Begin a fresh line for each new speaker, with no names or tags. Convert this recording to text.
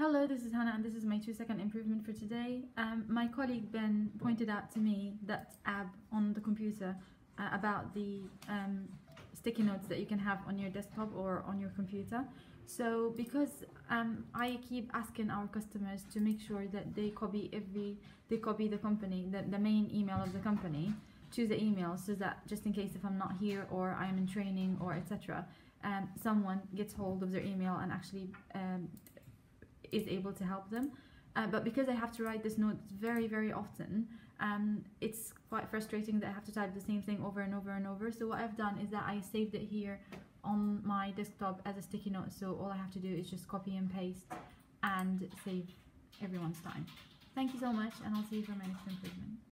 Hello, this is Hannah and this is my two second improvement for today. Um, my colleague Ben pointed out to me that app on the computer uh, about the um, sticky notes that you can have on your desktop or on your computer. So because um, I keep asking our customers to make sure that they copy every, they copy the company, the, the main email of the company to the email so that just in case if I'm not here or I'm in training or etc. Um, someone gets hold of their email and actually um, is able to help them. Uh, but because I have to write this note very, very often, um, it's quite frustrating that I have to type the same thing over and over and over. So what I've done is that I saved it here on my desktop as a sticky note. So all I have to do is just copy and paste and save everyone's time. Thank you so much and I'll see you for my next improvement.